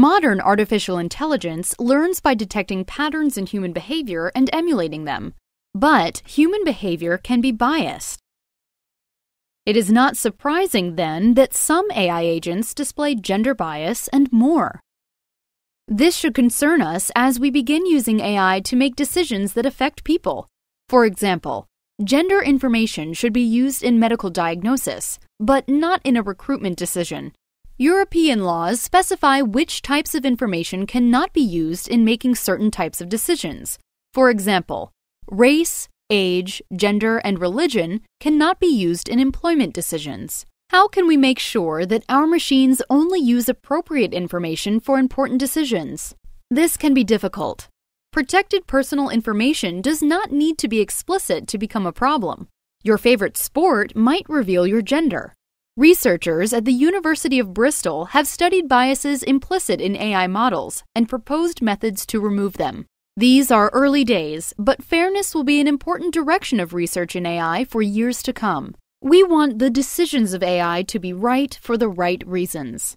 Modern artificial intelligence learns by detecting patterns in human behavior and emulating them. But human behavior can be biased. It is not surprising, then, that some AI agents display gender bias and more. This should concern us as we begin using AI to make decisions that affect people. For example, gender information should be used in medical diagnosis, but not in a recruitment decision. European laws specify which types of information cannot be used in making certain types of decisions. For example, race, age, gender, and religion cannot be used in employment decisions. How can we make sure that our machines only use appropriate information for important decisions? This can be difficult. Protected personal information does not need to be explicit to become a problem. Your favorite sport might reveal your gender. Researchers at the University of Bristol have studied biases implicit in AI models and proposed methods to remove them. These are early days, but fairness will be an important direction of research in AI for years to come. We want the decisions of AI to be right for the right reasons.